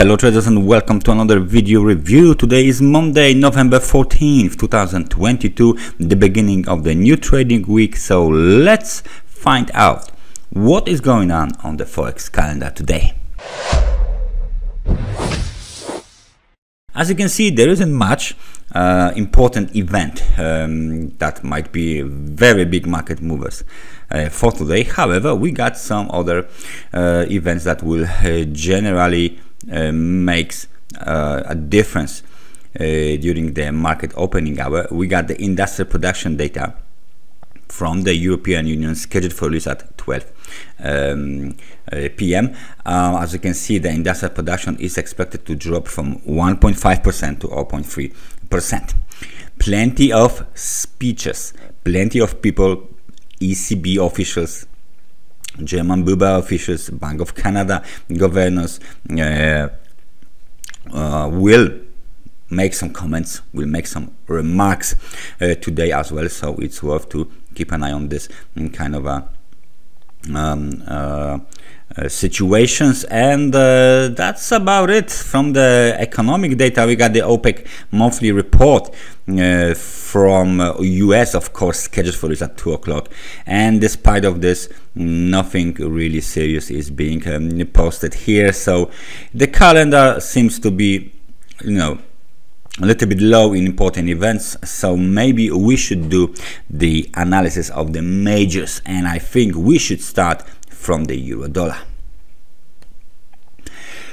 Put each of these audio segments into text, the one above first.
Hello traders and welcome to another video review. Today is Monday, November 14th, 2022, the beginning of the new trading week. So let's find out what is going on on the Forex calendar today. As you can see, there isn't much uh, important event um, that might be very big market movers uh, for today. However, we got some other uh, events that will uh, generally makes uh, a difference uh, during the market opening hour. We got the industrial production data from the European Union scheduled for release at 12 um, uh, p.m. Uh, as you can see, the industrial production is expected to drop from 1.5% to 0.3%. Plenty of speeches, plenty of people, ECB officials, German BUBA officials, Bank of Canada governors uh, uh, will make some comments, will make some remarks uh, today as well. So it's worth to keep an eye on this kind of a um, uh, situations and uh, that's about it from the economic data. We got the OPEC monthly report uh, from US uh, of course scheduled for this at 2 o'clock. And despite of this nothing really serious is being um, posted here. So the calendar seems to be you know a little bit low in important events. So maybe we should do the analysis of the majors and I think we should start from the euro dollar.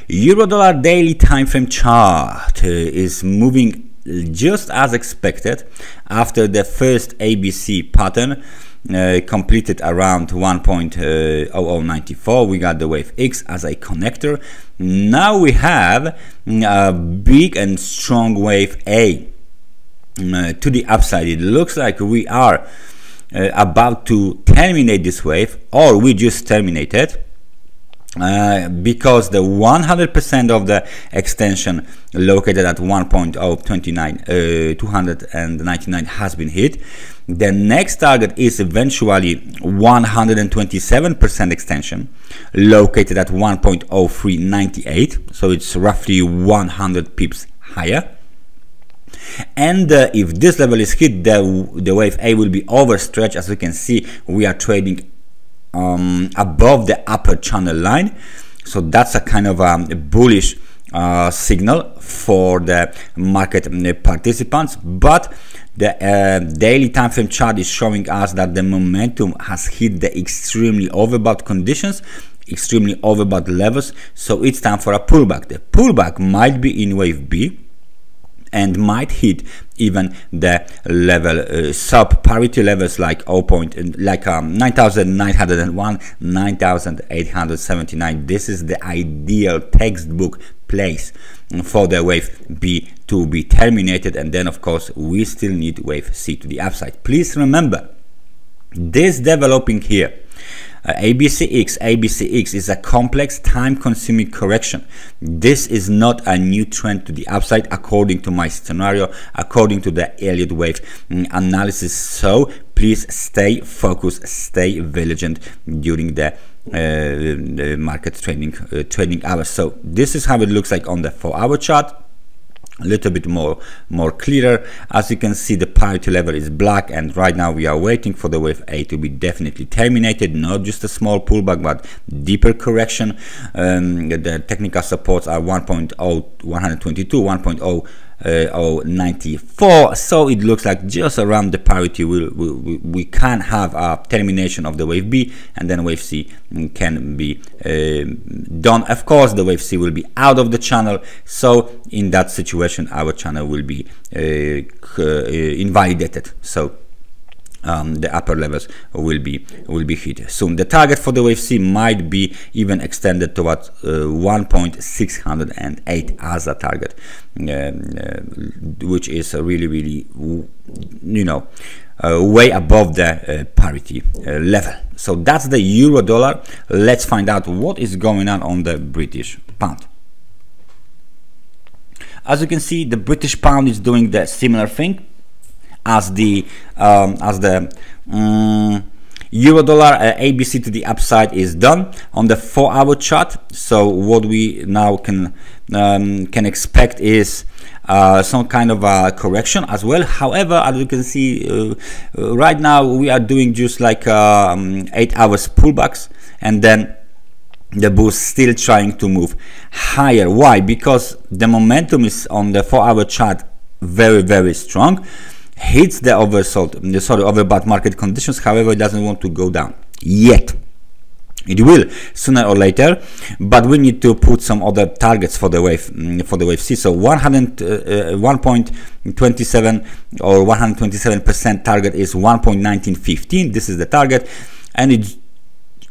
Euro dollar daily time frame chart uh, is moving just as expected after the first ABC pattern uh, completed around 1.0094 we got the wave X as a connector. Now we have a big and strong wave A. Uh, to the upside it looks like we are uh, about to terminate this wave or we just terminated uh, because the 100% of the extension located at 1.029 uh, 299 has been hit. The next target is eventually 127% extension located at 1.0398 so it's roughly 100 pips higher and uh, if this level is hit the, the wave A will be overstretched. As we can see we are trading um, above the upper channel line. So that's a kind of a bullish uh, signal for the market uh, participants. But the uh, daily time frame chart is showing us that the momentum has hit the extremely overbought conditions extremely overbought levels. So it's time for a pullback. The pullback might be in wave b and might hit even the level uh, sub parity levels like 0. Point, like um, 9901 9879 this is the ideal textbook place for the wave B to be terminated and then of course we still need wave C to the upside please remember this developing here uh, ABCX, ABCX is a complex time-consuming correction. This is not a new trend to the upside according to my scenario, according to the Elliott wave mm, analysis. So please stay focused, stay vigilant during the, uh, market trading uh, trading hours. So this is how it looks like on the four-hour chart a little bit more more clearer. As you can see the parity level is black and right now we are waiting for the wave a to be definitely terminated. Not just a small pullback but deeper correction. Um, the technical supports are 1.0 122 1.0 uh, 94 so it looks like just around the parity we'll, we, we can have a termination of the wave B and then wave C can be uh, done. Of course the wave C will be out of the channel. So in that situation our channel will be uh, uh invalidated so um, the upper levels will be will be hit soon. The target for the wave C might be even extended towards uh, 1.608 as a target, um, uh, which is really really you know uh, way above the uh, parity uh, level. So that's the euro dollar. Let's find out what is going on on the British pound. As you can see, the British pound is doing the similar thing as the um, as the um, euro dollar uh, abc to the upside is done on the four hour chart so what we now can um, can expect is uh, some kind of a correction as well. However, as you can see, uh, uh right now we are doing just like um, 8 hours pullbacks and then the boost still trying to move higher. Why? Because the momentum is on the 4 hour chart very, very strong. Hits the oversold, sorry, overbought market conditions. However, it doesn't want to go down yet. It will sooner or later but we need to put some other targets for the wave mm, for the wave c. So 100 uh, uh 1.27 or 127 percent target is 1.1915 this is the target and it's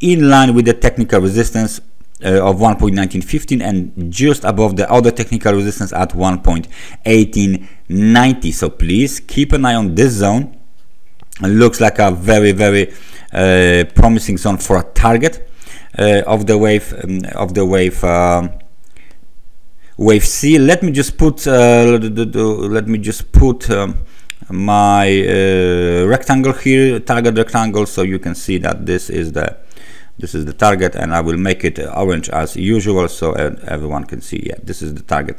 in line with the technical resistance uh, of 1.1915 and just above the other technical resistance at 1.1890 so please keep an eye on this zone it looks like a very very uh, promising zone for a target uh, of the wave um, of the wave um, wave C. Let me just put uh, let me just put um, my uh, rectangle here, target rectangle, so you can see that this is the this is the target, and I will make it orange as usual, so everyone can see. Yeah, this is the target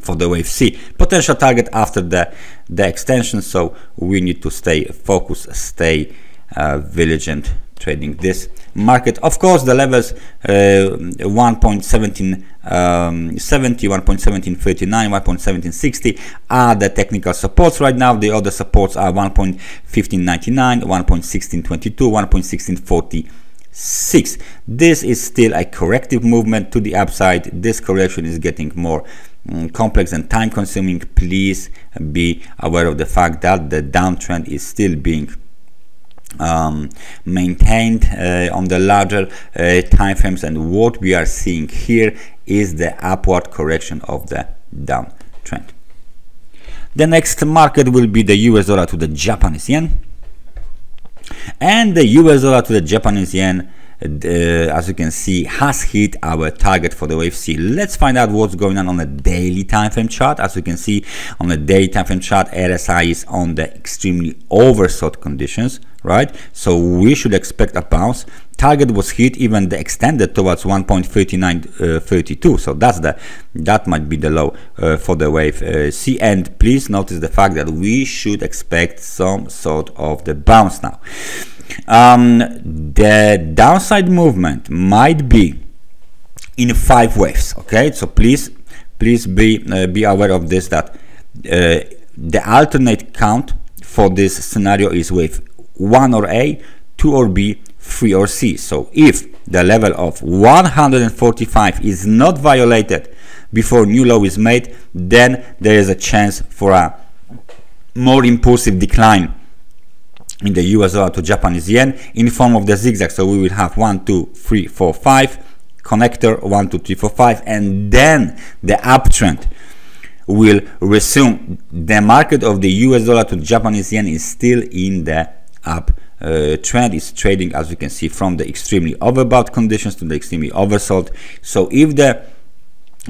for the wave C. Potential target after the the extension, so we need to stay focused, stay uh, vigilant trading this market. Of course, the levels uh, 1.1770, um, 1.1739, 1.1760 are the technical supports right now. The other supports are 1.1599, 1.1622, 1.1646. This is still a corrective movement to the upside. This correction is getting more um, complex and time consuming. Please be aware of the fact that the downtrend is still being um, maintained uh, on the larger uh, time frames and what we are seeing here is the upward correction of the downtrend. The next market will be the US dollar to the Japanese yen and the US dollar to the Japanese yen uh, as you can see has hit our target for the wave C. Let's find out what's going on on the daily time frame chart. As you can see on the daily time frame chart, RSI is on the extremely oversold conditions right? So we should expect a bounce. Target was hit, even the extended towards 1.3932. Uh, so that's the that might be the low uh, for the wave uh, C. And please notice the fact that we should expect some sort of the bounce now. Um, the downside movement might be in five waves. Okay, so please please be uh, be aware of this that uh, the alternate count for this scenario is wave 1 or A, 2 or B, 3 or C. So if the level of 145 is not violated before new low is made, then there is a chance for a more impulsive decline in the US dollar to Japanese yen in form of the zigzag. So we will have 1, 2, 3, 4, 5, connector 1, 2, 3, 4, 5, and then the uptrend will resume. The market of the US dollar to Japanese yen is still in the up uh, trend is trading as you can see from the extremely overbought conditions to the extremely oversold. So if the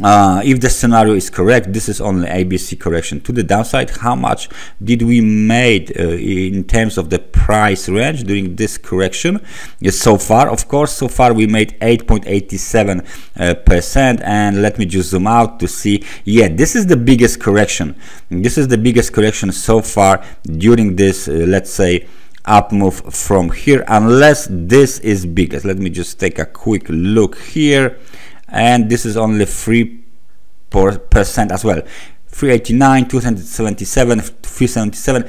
uh, if the scenario is correct this is only ABC correction to the downside. How much did we made uh, in terms of the price range during this correction? Yes, so far of course so far we made 8.87 uh, percent. And let me just zoom out to see. Yeah this is the biggest correction. This is the biggest correction so far during this uh, let's say up move from here unless this is biggest. Let me just take a quick look here. And this is only 3 percent as well. 389 277 377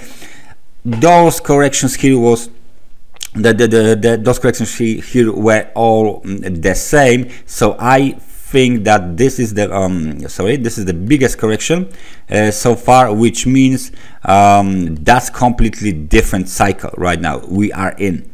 those corrections here was the, the, the, the those corrections here were all mm, the same. So I think that this is the um, sorry this is the biggest correction uh, so far which means um, that's completely different cycle right now. We are in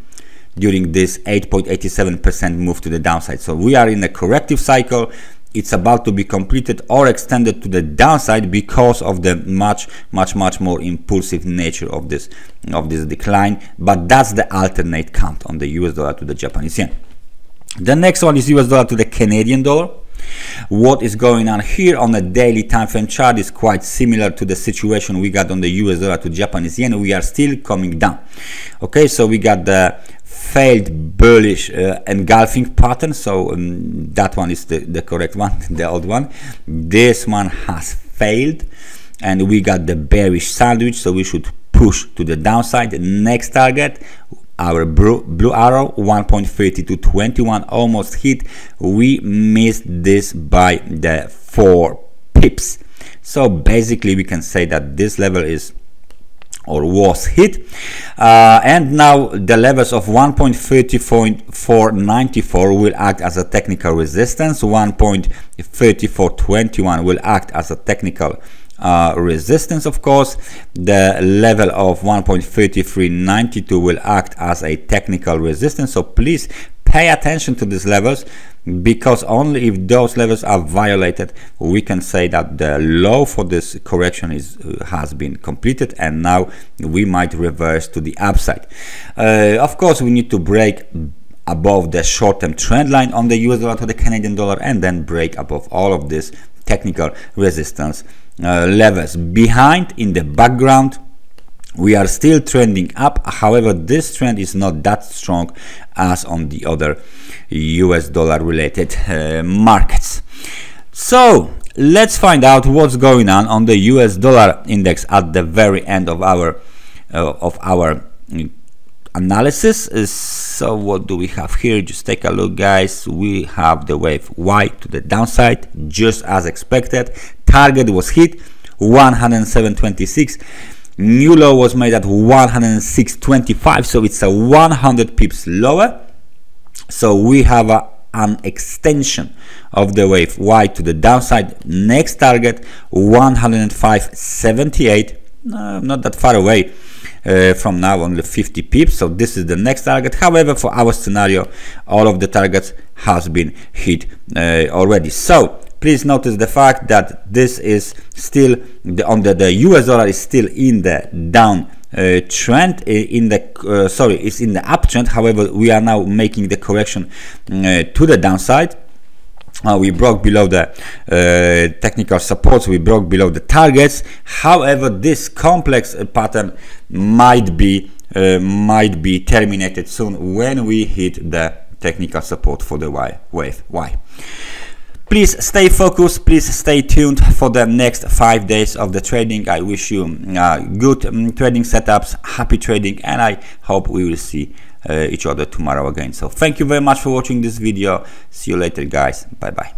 during this 8.87% move to the downside. So we are in a corrective cycle. It's about to be completed or extended to the downside because of the much much much more impulsive nature of this of this decline. But that's the alternate count on the US dollar to the Japanese yen the next one is US dollar to the Canadian dollar what is going on here on the daily time frame chart is quite similar to the situation we got on the US dollar to Japanese yen. We are still coming down. Okay, so we got the failed bullish uh, engulfing pattern so um, that one is the, the correct one the old one this one has failed and we got the bearish sandwich so we should push to the downside next target our blue, arrow 1.30 to 21 almost hit. We missed this by the four pips. So basically we can say that this level is or was hit. Uh, and now the levels of 1.3494 will act as a technical resistance. 1.3421 will act as a technical uh, resistance of course. The level of 1.3392 will act as a technical resistance. So please pay attention to these levels because only if those levels are violated we can say that the low for this correction is uh, has been completed and now we might reverse to the upside. Uh, of course we need to break above the short-term trend line on the US dollar to the Canadian dollar and then break above all of this technical resistance levels behind in the background. We are still trending up. However this trend is not that strong as on the other US dollar related uh, markets. So let's find out what's going on on the US dollar index at the very end of our uh, of our analysis is so what do we have here? Just take a look guys. We have the wave y to the downside just as expected. Target was hit 107.26 new low was made at 106.25 so it's a 100 pips lower. So we have a, an extension of the wave y to the downside. Next target 105.78 uh, not that far away uh, from now only 50 pips. So this is the next target. However for our scenario all of the targets has been hit uh, already. So please notice the fact that this is still the, on the, the US dollar is still in the down uh, trend uh, in the uh, sorry it's in the uptrend however we are now making the correction uh, to the downside uh, we broke below the uh, technical supports we broke below the targets. However this complex pattern might be might be terminated soon when we hit the technical support for the y wave y. Please stay focused please stay tuned for the next five days of the trading. I wish you uh, good um, trading setups happy trading and i hope we will see uh, each other tomorrow again. So thank you very much for watching this video. See you later guys. Bye bye